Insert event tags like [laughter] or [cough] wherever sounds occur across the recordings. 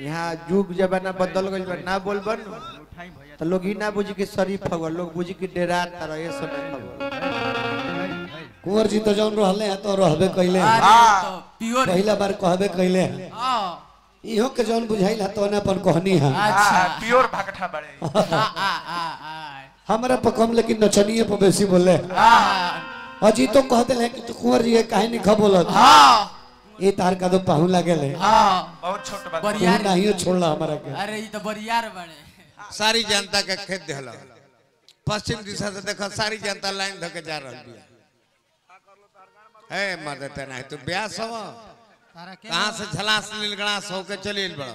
यहाँ जुग जमाना बदल बा ना बोलबन तो लोग ही ना बुझी कि शरीफ हवा लोग बुझी कि डेरा तरह ये सब कुंवर जी तो जौन रहले हैं तो रहबे हैं। अरे तो पहला बार कहबे कैले हैं। हाँ इहो के जौन बुझाइल है तो ना अपन कहनी है। अच्छा। प्योर भगठा बड़े। आ आ आ आ हमरा पर कम लेकिन नचनिए पर बेसी बोले। हाँ अजी तो कहते हैं कि तू कुंवर जी काहे नहीं खबोलत हाँ। ये तार का तो पाहू लागेले हाँ। बहुत छोट बात। बरियार नहीं छोड़ला हमरा के। अरे ये तो बरियार बड़े सारी जनता के खेत दिहल पश्चिम दिशा से देखो सारी जनता लाइन धके जा रही है। है मर देते नहीं तू ब्याह सब तारा के कहाँ से झलास होके बड़ा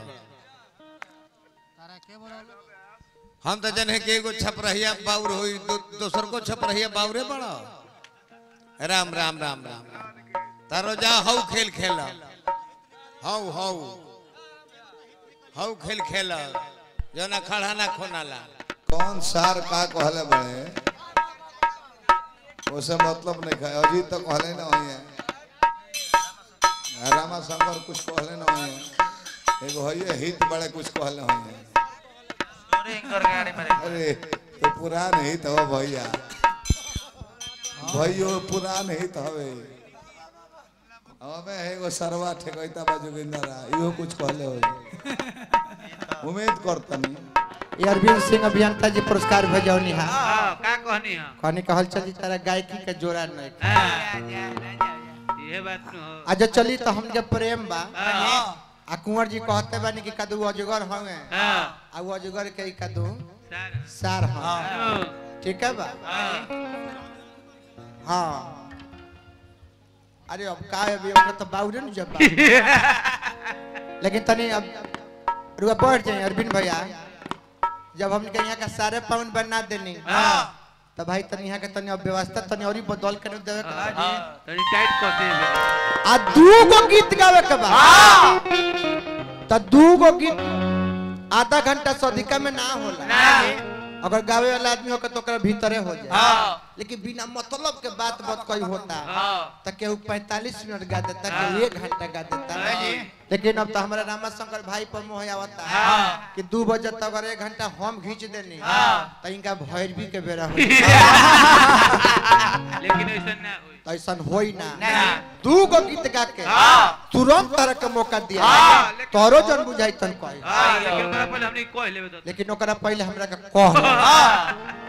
तारा के बोला हम तो जने के एगो छपरहिया बाउर होई दो, दोसर को छपरहिया बाउरे बड़ा। राम राम राम राम। तारो जा हौ खेल खेल हौ हौ हौ खेल खेल जो ना खड़ा ना खोनाला कौन सार का कहले बड़े उसे मतलब नहीं खाए अजीत तो कहले ना हुई है रामा शंकर कुछ कहले ना हुई है एगो है हित बड़े कुछ कहले हुई है अरे तो पुरान हित हो भैया भैयो पुरान हित हवे हमें एगो सरवा ठेकैता बा जोगिंदरा इहो कुछ कहले हो [laughs] उम्मीद करतनी। ये अरविंद सिंह अभियंता जी पुरस्कार भेजौनी हा हाँ, का कहनी है कहनी कहल चली तारा गायकी का जोड़ा नहीं ये बात न हो। आज चली तो हमके प्रेम बा। हाँ, आ कुंवर जी कहते बानी कि कदू अजगर हवे। हाँ, आ वो अजगर के कदू सर, सार हम हाँ, ठीक है बा? हाँ। अरे अब का है अभी? ओकर तो बाउरे न जब [laughs] लेकिन तनी अब रुआ बढ़ जाए अरविंद भैया। जब हम यहाँ का सारे पाउंड बना देनी। तो भाई तनी यहाँ के तनी अब व्यवस्था तनी और ही बदल कर देवे के बा। हाँ, तनी टाइट कर दे। आ दू गो गीत गावे के बा। तो दू गो गीत आधा घंटा से अधिका में ना होला। ना। अगर गावे वाला आदमी होकर तो ओकरा भीतरे हो जाए। हाँ। लेकिन बिना मतलब के बात बहुत कोई होता। हाँ। तो केहू पैंतालीस मिनट गा देता केहू एक घंटा गा देता। लेकिन अब तो हमारा रामा शंकर भाई पर मोह आवता कि दू बजे तक अगर एक घंटा हम खींच देनी तो इनका भैरवी के बेरा हो [laughs] लेकिन ऐसा ना तो ऐसा होई ना। दू गो गीत गा के तुरंत तरह के मौका दिया। हाँ, तोरो जन बुझाई तन हाँ, कह तो। लेकिन ओकरा पहले हमरा के कह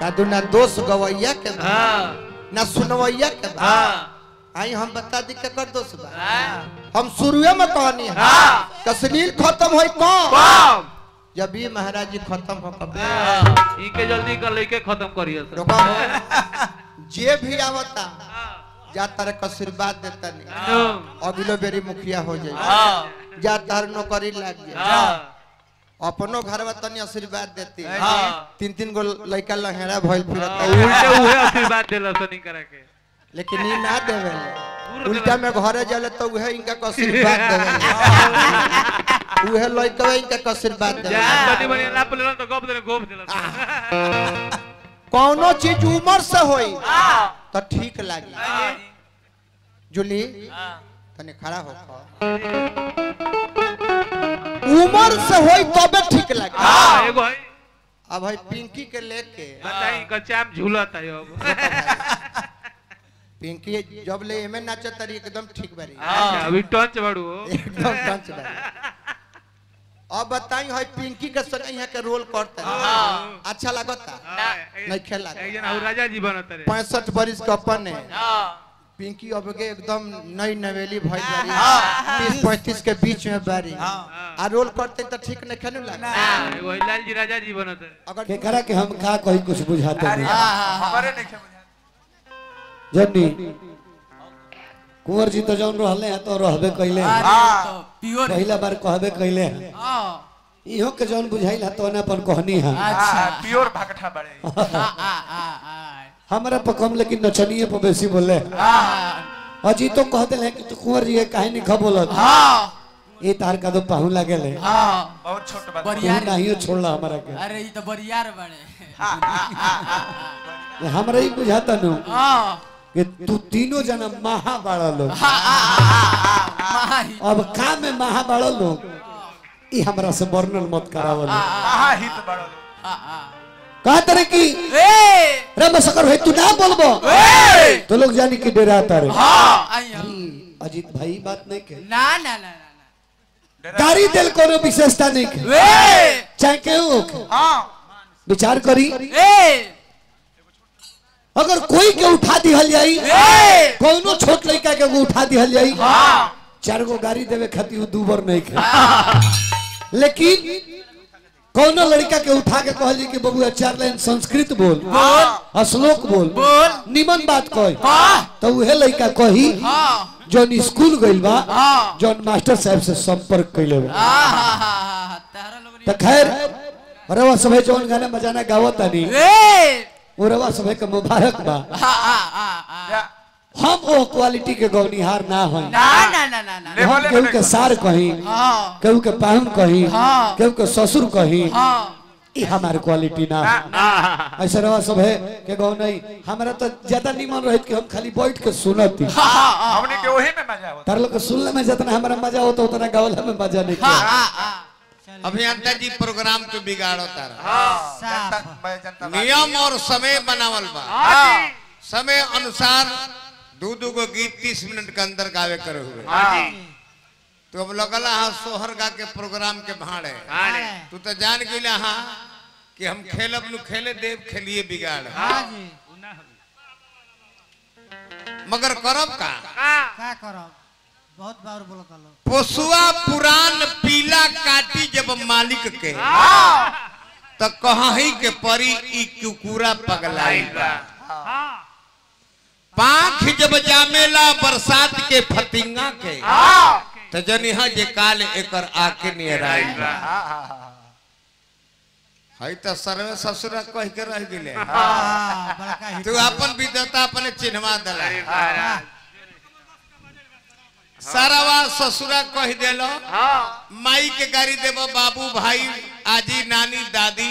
कादू ना दोष गवैया के हाँ, ना सुनवैया के। हाँ, आई हम बता दी के कर दोष बा। हाँ, हम शुरुए में कहनी है कश्मीर खत्म होई कौन। जब ये महाराज जी खत्म हो कब हाँ, इनके जल्दी कर लेके खत्म करिए सर। जे भी आवता जा तारे का आशीर्वाद देता नहीं। अगलो बेरी मुखिया हो जाए हाँ, जा तार नौकरी लाग जाए हाँ, अपनो घर में तनी आशीर्वाद देती। हाँ। तीन तीन गो लड़का लहेरा भइल हाँ, फिरता उल्टे उहे आशीर्वाद देला सनी करा के। लेकिन ये ना देवे उल्टा में घरे जले तो उहे इनका का आशीर्वाद [laughs] देवे उहे लड़का इनका का आशीर्वाद जा देवे बनी बनी ना पले तो गप देले गोप देला कौनो चीज़ उम्र से होई तो ठीक लागी। जुली तने खड़ा हो। उम्र से होई तबे ठीक लागी। हाँ। है अब भाई पिंकी के लेके। झूलत है अब। [laughs] पिंकी जब ले एमे नाचत तरी एकदम ठीक बारी अच्छा अभी टंच बड़ू एकदम टंच बारी अब बताई है पिंकी के संग यहाँ के रोल करता है। अच्छा लगता नहीं खेला एक जन और राजा जी बनत रे पैंसठ बरिस के अपन है। पिंकी अब के एकदम नई नवेली भइल बारी तीस पैंतीस के बीच में बारी आ रोल करते तो ठीक नहीं खेलू लगा। एगो है लाल जी राजा जी बनत अगर के करा के हम का कहीं कुछ बुझाते नहीं। हमारे नहीं खे बुझा जन्नी कुंवर जी तो जौन रहले हैं तो रहबे कैले हैं। तो प्योर पहला बार कहबे कैले हैं। हाँ। इहो के जौन बुझाइल है तो ना अपन कहनी है। अच्छा। प्योर भगठा बड़े। आ आ आ आ हमरा पर कम लेकिन नचनिए पर बेसी बोले। हाँ अजी तो कहते हैं कि तू कुंवर जी काहे नहीं खबोलत हाँ। ये तार का तो पाहू लागेले हाँ। बहुत छोट बात। तू बरियार नहीं छोड़ला हमरा के। अरे ये तो बरियार बड़े ये हमरा ही बुझाता नु। हाँ। कि तू तीनों जना महा बाड़ा लोग अब का में महा बाड़ा लोग? ई हमरा से वर्णन मत करावल। महाहित बड़ो लोग? कहा तरह की ए! रे सकर भाई तू ना बोलबो? ए! तो लोग जानी कि डराता रे हाँ आई अजीत भाई बात नहीं के ना ना ना। गाड़ी दिल कोनो विशेषता नहीं के वे चाहे केहू के हाँ। विचार करी। ए! अगर कोई के उठा दिहल जाई ए! कोनो छोट लड़का के उठा उठा दिहल जाई हाँ। चार गो गाड़ी देवे खातिर दूबर नहीं के लेकिन कोनो लड़का के उठा के कहल जी कि बबुआ चार लाइन संस्कृत बोल बोल श्लोक बोल बोल। निमन बात कह। हाँ तो उहे लड़का कही हाँ। जौन स्कूल गइल बा हाँ। जौन मास्टर साहब से संपर्क कैले हाँ हाँ हाँ हाँ तो खैर रवा सभे जौन गाना बजाना गावत वो रवा सभे के मुबारक बा। हाँ हाँ हाँ हाँ। हम वो क्वालिटी के गौनिहार ना हो ना ना ना ना ना। हम केहू के सार कही हाँ। केहू के पाहुन कही हाँ। केहू के ससुर कही हाँ। ई क्वालिटी ना है ऐसे रवा सब है के गौ नहीं हमरा तो ज़्यादा निमन रहित कि हम खाली बैठ के सुनती। हमने के वही में मज़ा होता। तार लोग के सुनले में जितना हमारा मज़ा होता उतना गावला में मज़ा नहीं हाँ अभियंता जी प्रोग्राम के बिगाड़ो तारा हाँ जनता मैं जनता नियम और समय बनावल बा। हाँ समय अनुसार दू दू गो गीत तीस मिनट के अंदर गावे करे हुए। हाँ तो अब लगला हाँ सोहर गा के प्रोग्राम के भाड़े। तू तो जान गई हाँ कि हम खेलब नु खेले देव खेलिए बिगाड़। मगर करब का? का करब? बहुत बार बोलत हलो पोसुआ पुरान पीला काटी जब मालिक के। तो कहीं के परी ई कुकुरा पगलाई बा। पाख जब जामेला बरसात के फतिंगा के। तो जनिहा जे काल एकर आके निहराई बा हई तो सर्वे ससुरा कह के रह हाँ हिट तू अपन विद्वता अपने चिन्हवा दला। सारावा ससुरा कह देलो। माई के गाड़ी देबो बाबू भाई। आजी नानी दादी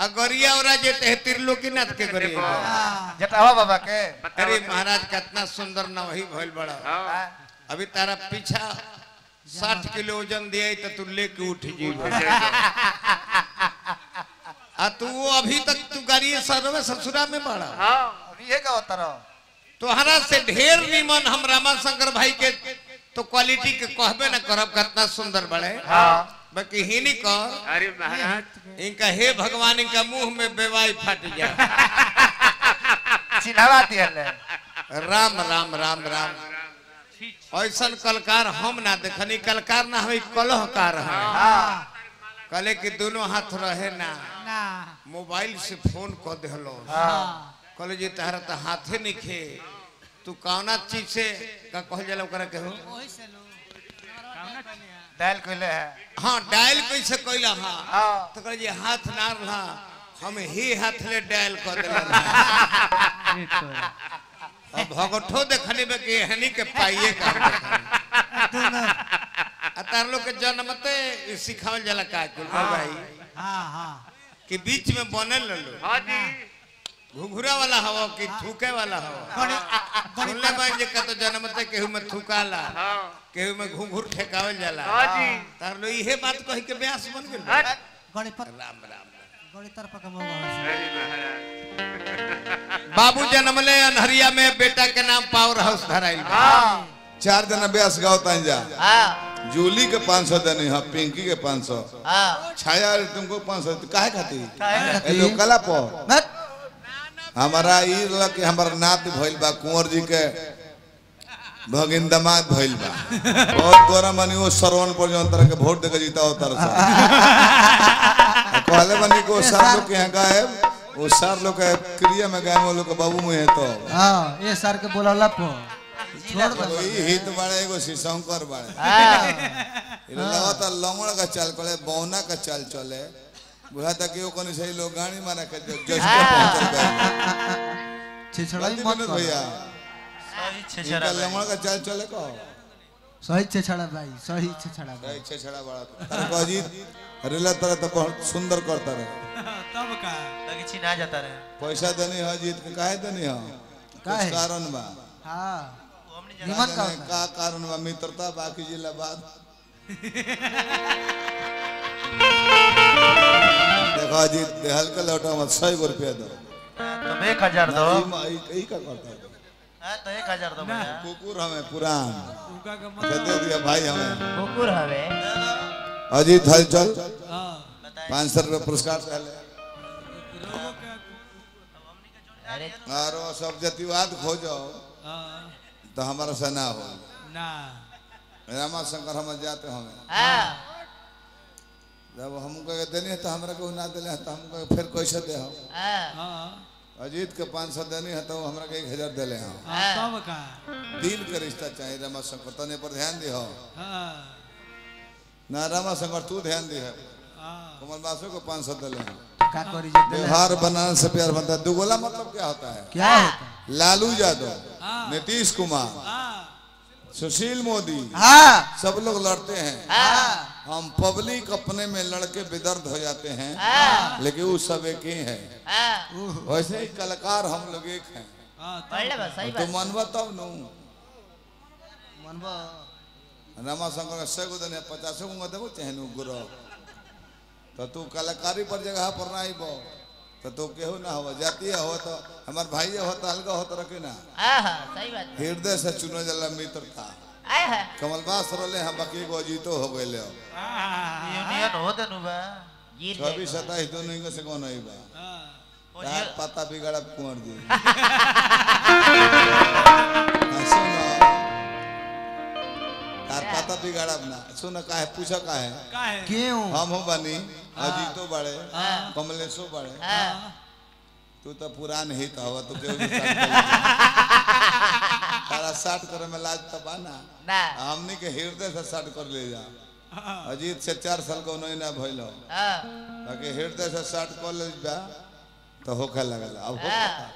अगरिया और जे तेहतिर लोकीनाथ के गरिया। जटावा बाबा के। अरे महाराज कितना सुंदर न वही भइल बड़ा। अभी तारा पीछा साठ किलो वज़न दिए तो तू लेके उठ जी। आ तू वो अभी तक तू गाड़ी सर्वे ससुरा में बड़ा। ये का होता रहो तोहरा से ढेर निमन हम रामा शंकर भाई के तो क्वालिटी के कहबे न करब कितना सुंदर बड़े। बाकी ही नहीं कह अरे महाराज। इनका हे भगवान इनका मुँह में बेवाई फट जाए चिन्हवा दिहले राम राम राम राम। ऐसन कलकार हम ना देखनी कलकार ना हमें कलहकार है। कले कि दोनों हाथ रहे ना। ना। मोबाइल से फ़ोन कर दिलो कहले जी तहरा तो हाथे नहीं खे। तू कौना चीज़ से का कहल जाला ओकरा के हो ओही से लो। डायल कइले है। हाँ डायल कैसे कैला हाँ? तो कहले जी हाथ ना रहा हम ही हाथ ले डायल कर दिला अब भगठो देखने में कि हनी के पाइए का आ तार लोग के जन्मते सिखावल जाला का कुल भाई हाँ। हाँ कि बीच में बनल लो हाँ जी। घुघुरा वाला हवा कि थूके वाला हवा। सुनले बाइन जे कतो जन्मते केहू में थूकाला हाँ। केहू में घुघुर ठेकावल जाला। हाँ जी। तार लो इहे बात कहि के ब्यास बन गेल। हट। गणित राम राम गणित तरफ़ का मोह अरे महाराज बाबू जन्मले अनहरिया में बेटा के नाम पावर हाउस धराइल बा। चार जना ब्यास जा। हाँ। जूली के पाँच सौ देनी हाँ पिंकी के पाँच सौ। हाँ। छाया तुमको पाँच सौ काहे खाती काहे ए लोग कला पो। मत हमारा कि हमारा नात भइल बा कुंवर जी के। भगिन दमाद भइल बा। बहुत तोरा मनी वो श्रवण पर जो तरह के वोट देके जीता हो तरह कहले बनी को सार लोग के यहाँ गायब वो सार लोग के क्रिया में गायब वो लोग के बाबू में है तो हाँ ये सर के बोलला पो। छोड़ दो। तो हित बाड़े एगो शिशंकर बाड़े। हाँ। इले लगाता लंगड़ का चाल करे बौना का चाल चले। बुढ़ा तक यो कोनी सही लोग गाड़ी मारा के जो जस के पहुंचल गए छिछड़ाई मत भैया सही छे इनका लंगड़ का चाल चले को सही छिछड़ा भाई सही छिछड़ा भाई छे छड़ा बड़ा तारे को अजीत रेला तरह तो बहुत सुंदर करता रहे तब का लगी छिना जाता रहे पैसा देनी है जीत के काहे देनी है काहे? कारण बा हाँ हमने का कारण बा मित्रता बाकी जिला बाद अजीत देहल के लौटा मत सौ गो रुपया दो. तुम एक हज़ार दो। म- ई का करता है? हाँ, तो एक हज़ार दो भैया। कुकुर हमें पुरान। उनका का दे दे दिया भाई हमें। कुकुर हवे अजीत हलचल हाँ। पाँच सौ रुपये पुरस्कार हले। का अरे सब जतिवाद खोजो हाँ। तो हमारा से ना हो। ना। रामा शंकर हम जाते हमें हाँ। जब हमको देनी है तो हमरा को ना दिले है तो हमको फिर कैसे दे हम? हाँ हाँ। अजीत के पाँच सौ देनी है तो हमरा के एक हज़ार दिले हम हाँ तब का। दिल के रिश्ता चाहिए रामा शंकर तने पर ध्यान दी हो। हाँ। ना रामा शंकर तू ध्यान दी है। हाँ। कमल बासु को पाँच सौ दिले हैं। का करी जे दिले। व्यवहार बनाने से प्यार बनता है। दुगोला मतलब क्या होता है? क्या होता लालू यादव हाँ। नीतीश कुमार हाँ। सुशील मोदी हाँ। सब लोग लड़ते हैं। हाँ। हम पब्लिक अपने में लड़के बेदर्द हो जाते हैं हाँ। लेकिन वो सब एक ही है। हाँ। वैसे ही कलाकार हम लोग एक हैं। हाँ पढ़ले बस सही तो मनवा तब नु रमा शंकर सौ गो देने गो देबो चाहे नु गुरु। तो तू कलाकारी पर जगह पर ना आइबो तो तू केहू ना हो जाती हो तो हमार भाई हो तो हल्का हो तो रखे ना। हाँ हाँ सही बात। हृदय से चुनो जला मित्र था। कमलबास रोले हम बाकी को जीतो हो गए ले। यूनियन हो देनु बा गिर छब्बीस जाए सत्ताईस दोनों ही को से कौन आई बा हाँ ये पता बिगड़ा कुंवर जी। [laughs] हाँ, सुनो। तार पता बिगड़ा ना सुनो का है पूछो का है क्यों? हम हो बनी अजीतो बड़े कमलेशो बड़े। हाँ। तू तो पुरान ही तो हवा तू [laughs] तारा साठ करे में लाज तो बाना ना। हमनी के हृदय से साठ कर ले जा। हाँ। अजीत से चार साल को उन्होंने ना भइल। हो। हाँ बाकी हृदय से साठ कर ले जा तो होखा लगल। अब हो हाँ।